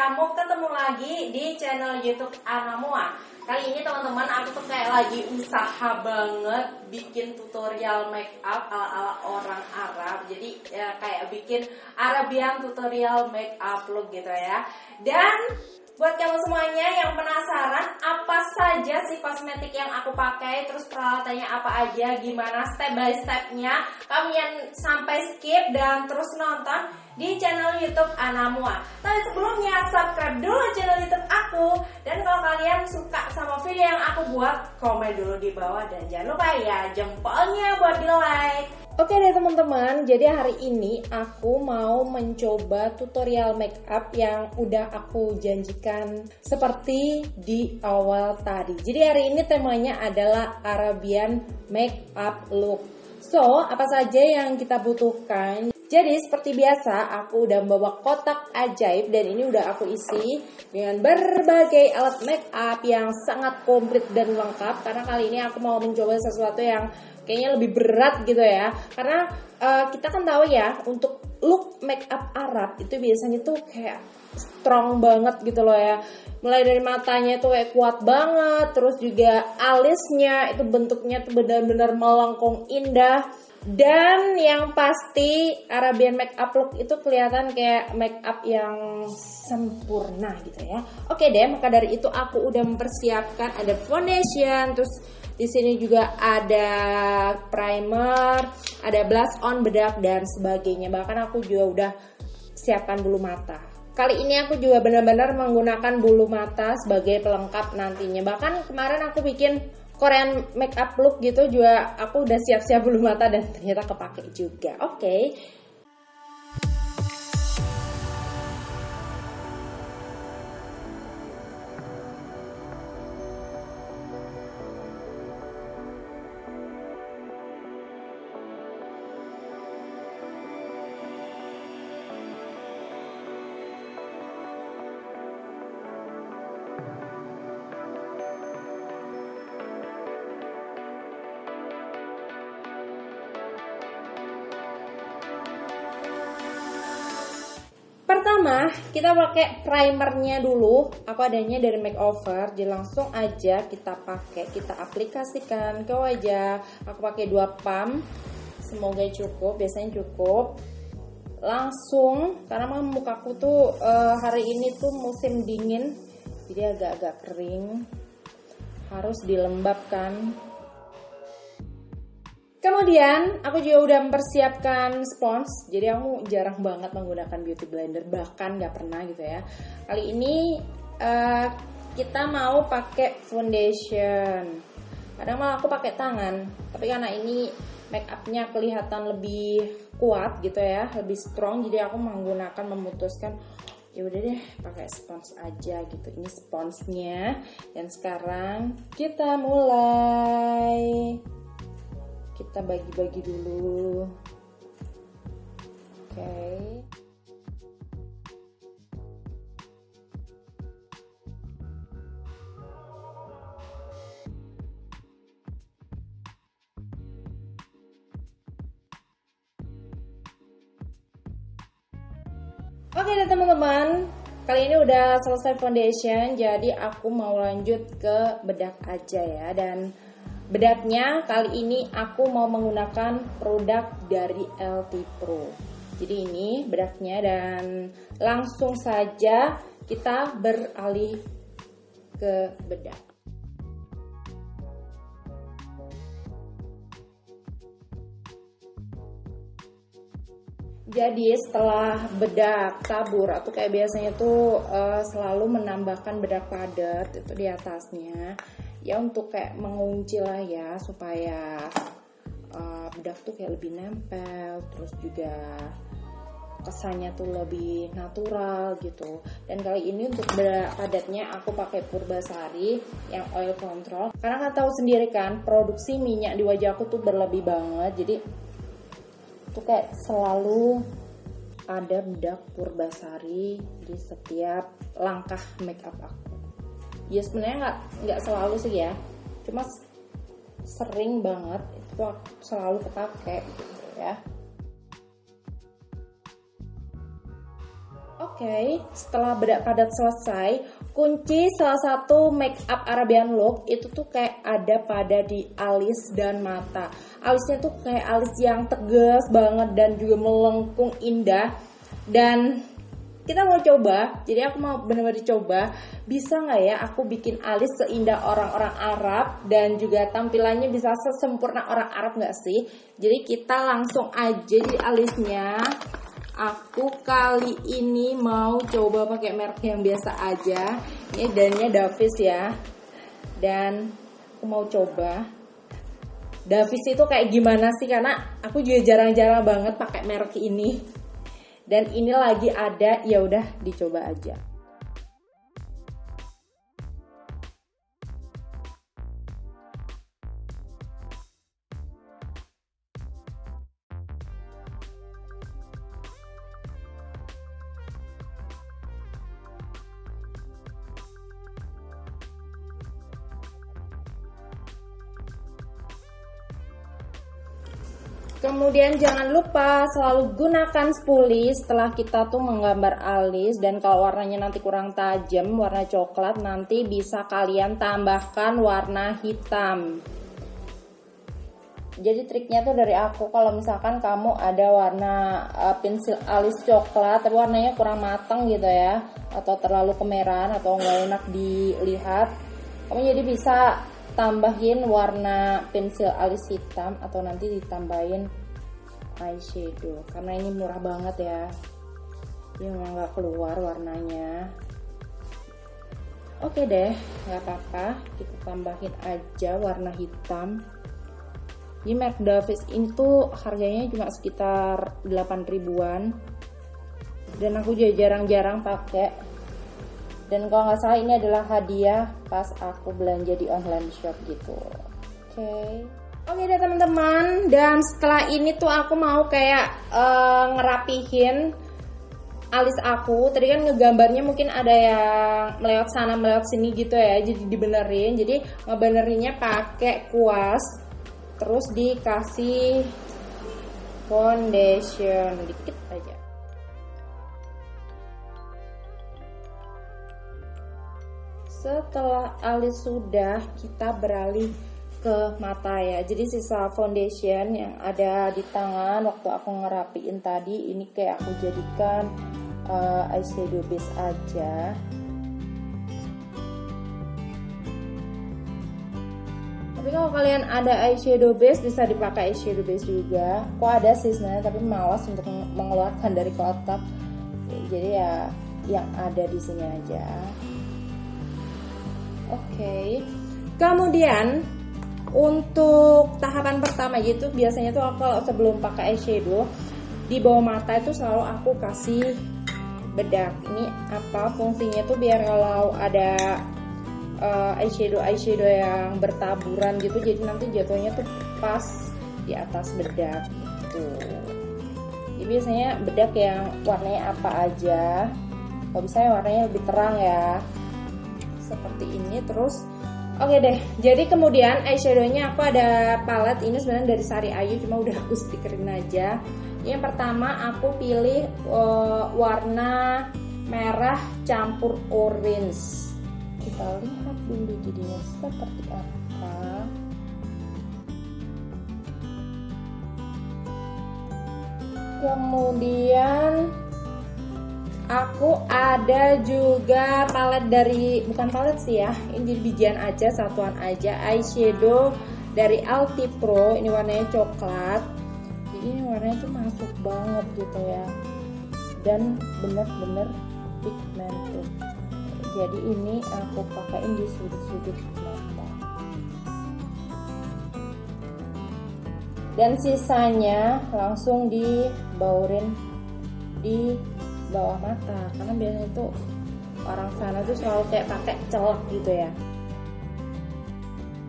kamu ketemu lagi di channel YouTube Anamua. Kali ini teman-teman aku tuh kayak lagi usaha banget bikin tutorial make up ala-ala orang Arab. Jadi ya kayak bikin Arabian tutorial make up look gitu ya. Dan Buat kamu semuanya yang penasaran apa saja sih kosmetik yang aku pakai, terus peralatannya apa aja, gimana step by stepnya, kalian sampai skip dan terus nonton di channel YouTube Anamua. Tapi sebelumnya subscribe dulu channel YouTube aku dan kalau kalian suka sama video yang aku buat, komen dulu di bawah dan jangan lupa ya jempolnya buat di like. Oke deh teman-teman, jadi hari ini aku mau mencoba tutorial makeup yang udah aku janjikan seperti di awal tadi. Jadi hari ini temanya adalah Arabian makeup look. So, apa saja yang kita butuhkan? Jadi seperti biasa aku udah membawa kotak ajaib dan ini udah aku isi dengan berbagai alat makeup yang sangat komplit dan lengkap. Karena kali ini aku mau mencoba sesuatu yang kayaknya lebih berat gitu ya. Karena uh, kita kan tahu ya untuk look makeup Arab itu biasanya tuh kayak strong banget gitu loh ya. Mulai dari matanya itu kayak kuat banget terus juga alisnya itu bentuknya tuh benar-benar melengkung indah dan yang pasti Arabian makeup look itu kelihatan kayak makeup yang sempurna gitu ya. Oke deh, maka dari itu aku udah mempersiapkan ada foundation, terus di sini juga ada primer, ada blush on, bedak dan sebagainya. Bahkan aku juga udah siapkan bulu mata. Kali ini aku juga benar-benar menggunakan bulu mata sebagai pelengkap nantinya. Bahkan kemarin aku bikin Korean makeup look gitu juga aku udah siap-siap bulu mata dan ternyata kepake juga. Oke. Okay. Pertama, kita pakai primernya dulu. Aku adanya dari makeover, jadi langsung aja kita pakai, kita aplikasikan ke wajah. Aku pakai dua pump, semoga cukup, biasanya cukup. Langsung, karena mukaku tuh uh, hari ini tuh musim dingin, jadi agak-agak kering, harus dilembabkan Kemudian aku juga udah mempersiapkan spons, jadi aku jarang banget menggunakan beauty blender, bahkan nggak pernah gitu ya. Kali ini uh, kita mau pakai foundation. Kadang malah aku pakai tangan, tapi karena ini make upnya kelihatan lebih kuat gitu ya, lebih strong, jadi aku menggunakan memutuskan ya udah deh pakai spons aja gitu ini sponsnya dan sekarang kita mulai kita bagi-bagi dulu oke okay. Oke deh teman-teman, kali ini udah selesai foundation, jadi aku mau lanjut ke bedak aja ya dan Bedaknya kali ini aku mau menggunakan produk dari LT Pro. Jadi ini bedaknya dan langsung saja kita beralih ke bedak. Jadi setelah bedak tabur atau kayak biasanya tuh uh, selalu menambahkan bedak padat itu di atasnya. Ya untuk kayak mengunci lah ya supaya uh, bedak tuh kayak lebih nempel terus juga kesannya tuh lebih natural gitu. Dan kali ini untuk bedak padatnya aku pakai Purbasari yang oil control. Karena kan tahu sendiri kan produksi minyak di wajah aku tuh berlebih banget jadi tuh kayak selalu ada bedak Purbasari di setiap langkah makeup aku. Ya sebenarnya nggak nggak selalu sih ya. Cuma sering banget itu selalu kepake gitu ya. Oke, setelah bedak padat selesai, kunci salah satu make up Arabian look itu tuh kayak ada pada di alis dan mata. Alisnya tuh kayak alis yang tegas banget dan juga melengkung indah. Dan kita mau coba, jadi aku mau benar-benar coba bisa nggak ya aku bikin alis seindah orang-orang Arab dan juga tampilannya bisa sesempurna orang Arab nggak sih? Jadi kita langsung aja di alisnya aku kali ini mau coba pakai merek yang biasa aja. Ini dannya Davis ya. Dan aku mau coba. Davis itu kayak gimana sih? Karena aku juga jarang-jarang banget pakai merek ini. Dan ini lagi ada ya udah dicoba aja Kemudian jangan lupa selalu gunakan spoolie setelah kita tuh menggambar alis dan kalau warnanya nanti kurang tajam, warna coklat nanti bisa kalian tambahkan warna hitam. Jadi triknya tuh dari aku kalau misalkan kamu ada warna uh, pensil alis coklat tapi warnanya kurang matang gitu ya atau terlalu kemerahan atau nggak enak dilihat, kamu jadi bisa tambahin warna pensil alis hitam atau nanti ditambahin eyeshadow. Karena ini murah banget ya. Yang nggak keluar warnanya. Oke deh nggak apa-apa. Kita tambahin aja warna hitam. Ini merek Davis ini tuh harganya cuma sekitar 8 ribuan. Dan aku juga jarang-jarang pakai dan kalau nggak salah ini adalah hadiah pas aku belanja di online shop gitu. Oke. Okay. Oke deh teman-teman. Dan setelah ini tuh aku mau kayak uh, ngerapihin alis aku. Tadi kan ngegambarnya mungkin ada yang melewat sana melewat sini gitu ya jadi dibenerin. Jadi ngebenerinnya pakai kuas terus dikasih foundation. Dikit setelah alis sudah kita beralih ke mata ya. Jadi sisa foundation yang ada di tangan waktu aku ngerapiin tadi ini kayak aku jadikan uh, eyeshadow base aja. Tapi kalau kalian ada eyeshadow base bisa dipakai eyeshadow base juga. Kok ada sih sebenarnya tapi malas untuk mengeluarkan dari kotak. Jadi ya yang ada di sini aja Oke. Okay. Kemudian untuk tahapan pertama gitu biasanya tuh aku kalau sebelum pakai eyeshadow di bawah mata itu selalu aku kasih bedak. Ini apa fungsinya tuh biar kalau ada uh, eyeshadow eyeshadow yang bertaburan gitu jadi nanti jatuhnya tuh pas di atas bedak gitu. Jadi biasanya bedak yang warnanya apa aja. Kalau bisa warnanya lebih terang ya seperti ini terus Oke okay deh, jadi kemudian eyeshadownya aku ada palette ini sebenarnya dari Sari Ayu cuma udah aku stikerin aja. Yang pertama aku pilih uh, warna merah campur orange. Kita lihat dulu jadinya seperti apa. Kemudian Aku ada juga palet dari bukan palet sih ya, ini jadi bijian aja, satuan aja eyeshadow dari Alti Pro. Ini warnanya coklat. Jadi ini warnanya tuh masuk banget gitu ya. Dan bener-bener pigmented. Jadi ini aku pakaiin di sudut-sudut mata. Dan sisanya langsung dibaurin di bawah mata karena biasanya itu orang sana tuh selalu kayak pakai celak gitu ya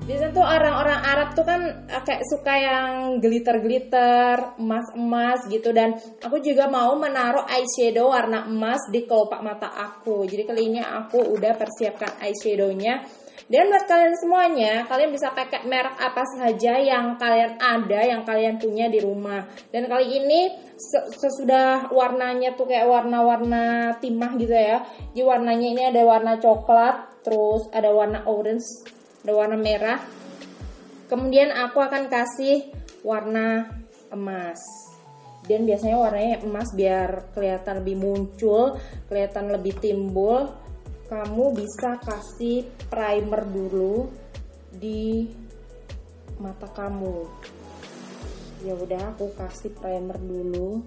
Biasanya tuh orang-orang Arab tuh kan eh, kayak suka yang glitter-glitter, emas-emas gitu dan aku juga mau menaruh eyeshadow warna emas di kelopak mata aku. Jadi kali ini aku udah persiapkan eyeshadownya. Dan buat kalian semuanya, kalian bisa pakai merek apa saja yang kalian ada, yang kalian punya di rumah. Dan kali ini sesudah warnanya tuh kayak warna-warna timah gitu ya. Jadi warnanya ini ada warna coklat, terus ada warna orange, ada warna merah. Kemudian aku akan kasih warna emas. Dan biasanya warnanya emas biar kelihatan lebih muncul, kelihatan lebih timbul. Kamu bisa kasih primer dulu di mata kamu. Ya udah aku kasih primer dulu.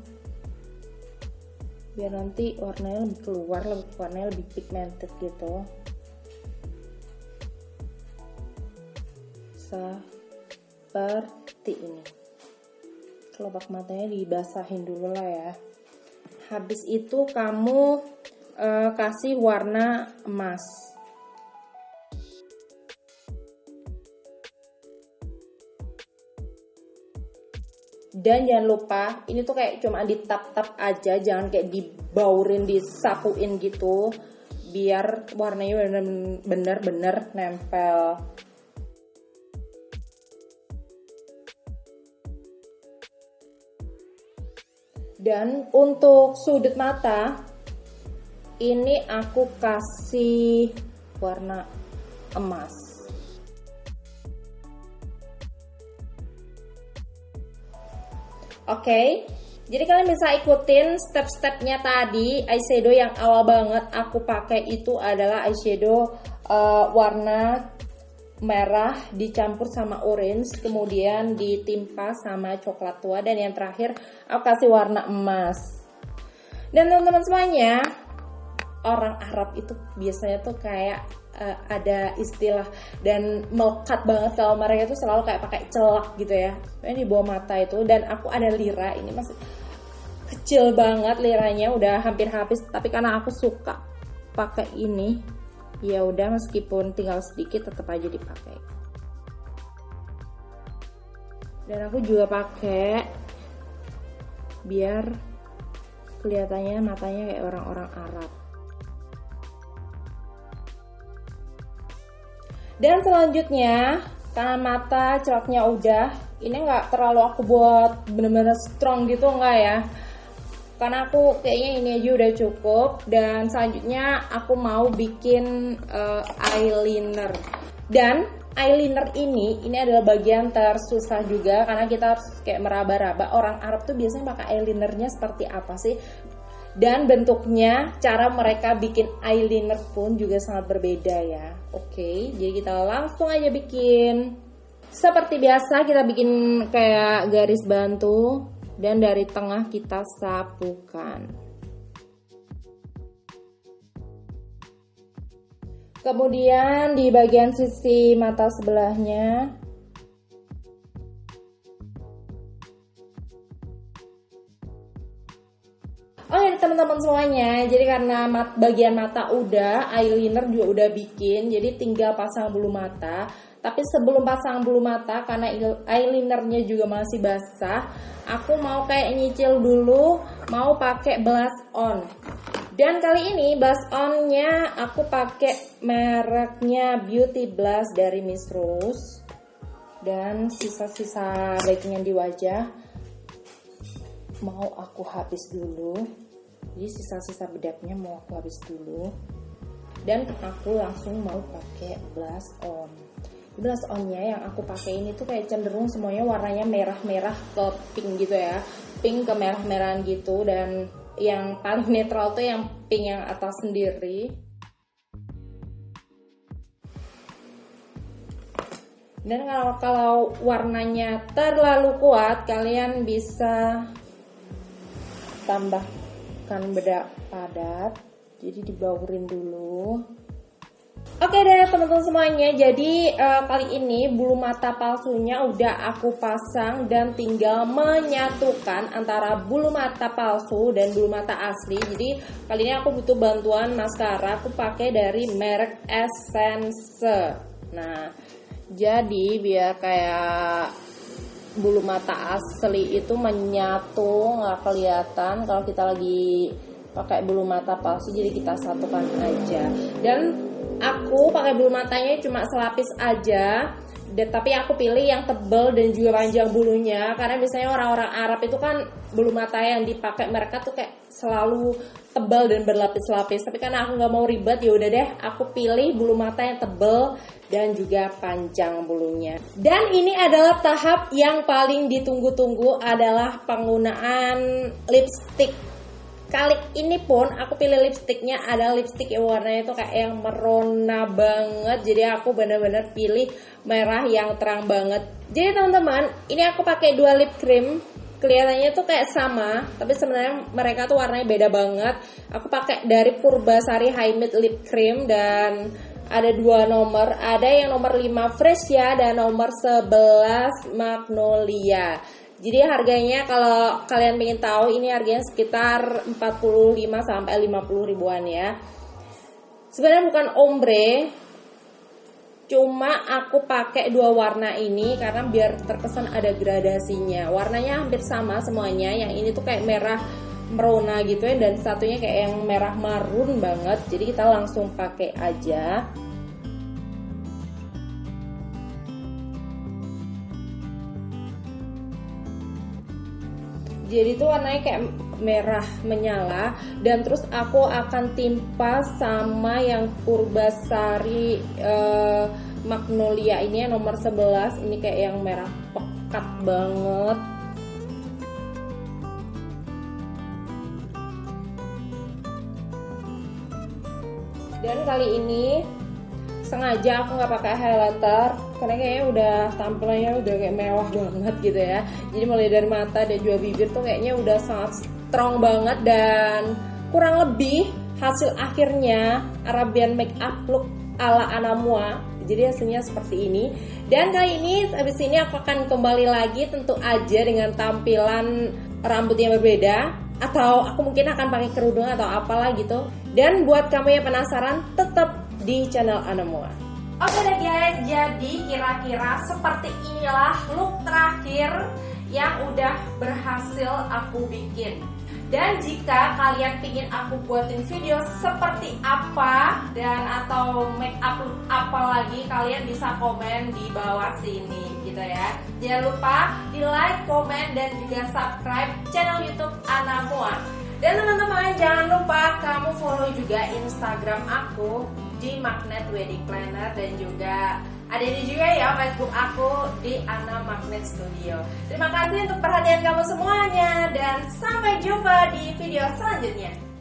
Biar nanti warnanya lebih keluar, lebih warnanya lebih pigmented gitu. seperti ini kelopak matanya dibasahin dulu lah ya habis itu kamu uh, kasih warna emas. Dan jangan lupa ini tuh kayak cuma ditap-tap aja jangan kayak dibaurin disapuin gitu biar warnanya bener-bener nempel. Dan untuk sudut mata ini aku kasih warna emas oke okay. jadi kalian bisa ikutin step-stepnya tadi eyeshadow yang awal banget aku pakai itu adalah eyeshadow uh, warna merah dicampur sama orange kemudian ditimpa sama coklat tua dan yang terakhir aku kasih warna emas dan teman-teman semuanya orang Arab itu biasanya tuh kayak uh, ada istilah dan melekat banget kalau mereka itu selalu kayak pakai celak gitu ya. Ini di bawah mata itu. Dan aku ada lira ini masih kecil banget liranya udah hampir habis. Tapi karena aku suka pakai ini ya udah meskipun tinggal sedikit tetap aja dipakai. Dan aku juga pakai biar kelihatannya matanya kayak orang-orang Arab dan selanjutnya karena mata celaknya udah. Ini nggak terlalu aku buat bener-bener strong gitu enggak ya. Karena aku kayaknya ini aja udah cukup. Dan selanjutnya aku mau bikin uh, eyeliner. Dan eyeliner ini ini adalah bagian tersusah juga. Karena kita harus kayak meraba-raba. Orang Arab tuh biasanya pakai eyelinernya seperti apa sih dan bentuknya cara mereka bikin eyeliner pun juga sangat berbeda ya. Oke jadi kita langsung aja bikin. Seperti biasa kita bikin kayak garis bantu. Dan dari tengah kita sapukan. Kemudian di bagian sisi mata sebelahnya Oh ya teman-teman semuanya, jadi karena mat, bagian mata udah, eyeliner juga udah bikin, jadi tinggal pasang bulu mata. Tapi sebelum pasang bulu mata, karena eyelinernya juga masih basah, aku mau kayak nyicil dulu mau pakai blush on. Dan kali ini blush onnya aku pakai mereknya Beauty Blush dari Miss Rose. Dan sisa-sisa baiknya di wajah mau aku habis dulu. Jadi sisa-sisa bedaknya mau aku habis dulu. Dan aku langsung mau pakai blush on. Blush onnya yang aku pakai ini tuh kayak cenderung semuanya warnanya merah-merah ke pink gitu ya. Pink ke merah-merahan gitu. Dan yang paling netral tuh yang pink yang atas sendiri. Dan kalau kalau warnanya terlalu kuat kalian bisa tambahkan bedak padat jadi dibaurin dulu Oke deh teman-teman semuanya, jadi uh, kali ini bulu mata palsunya udah aku pasang dan tinggal menyatukan antara bulu mata palsu dan bulu mata asli. Jadi kali ini aku butuh bantuan maskara, aku pakai dari merek Essence. Nah, jadi biar kayak bulu mata asli itu menyatu nggak kelihatan. Kalau kita lagi pakai bulu mata palsu jadi kita satukan aja. Dan aku pakai bulu matanya cuma selapis aja dan, tapi aku pilih yang tebel dan juga panjang bulunya. Karena biasanya orang-orang Arab itu kan bulu mata yang dipakai mereka tuh kayak selalu tebal dan berlapis-lapis. Tapi karena aku nggak mau ribet ya udah deh aku pilih bulu mata yang tebel dan juga panjang bulunya. Dan ini adalah tahap yang paling ditunggu-tunggu adalah penggunaan lipstick kali ini pun aku pilih lipstiknya ada lipstick yang warnanya itu kayak yang merona banget. Jadi aku bener-bener pilih merah yang terang banget. Jadi teman-teman ini aku pakai dua lip cream. Kelihatannya tuh kayak sama tapi sebenarnya mereka tuh warnanya beda banget. Aku pakai dari Purbasari High Mid Lip Cream dan ada dua nomor. Ada yang nomor 5 fresh ya dan nomor 11 magnolia jadi harganya kalau kalian ingin tahu ini harganya sekitar 45 sampai 50 ribuan ya. Sebenarnya bukan ombre, cuma aku pakai dua warna ini karena biar terkesan ada gradasinya. Warnanya hampir sama semuanya. Yang ini tuh kayak merah merona gitu ya dan satunya kayak yang merah marun banget. Jadi kita langsung pakai aja. Jadi itu warnanya kayak merah menyala dan terus aku akan timpa sama yang Purbasari uh, Magnolia ini yang nomor 11 ini kayak yang merah pekat banget. Dan kali ini sengaja aku nggak pakai highlighter karena kayaknya udah tampilannya udah kayak mewah banget gitu ya. Jadi mulai dari mata dan juga bibir tuh kayaknya udah sangat strong banget dan kurang lebih hasil akhirnya Arabian makeup look ala Anamua. Jadi hasilnya seperti ini. Dan kali ini habis ini aku akan kembali lagi tentu aja dengan tampilan rambut yang berbeda. Atau aku mungkin akan pakai kerudung atau apalah gitu. Dan buat kamu yang penasaran tetap di channel Anemua. Oke deh guys, jadi kira-kira seperti inilah look terakhir yang udah berhasil aku bikin. Dan jika kalian ingin aku buatin video seperti apa dan atau make up apa lagi, kalian bisa komen di bawah sini gitu ya. Jangan lupa di like, komen dan juga subscribe channel YouTube Anamua. Dan teman-teman jangan lupa kamu follow juga Instagram aku Magnet Wedding Planner dan juga ada ini juga ya Facebook aku di Ana Magnet Studio. Terima kasih untuk perhatian kamu semuanya dan sampai jumpa di video selanjutnya.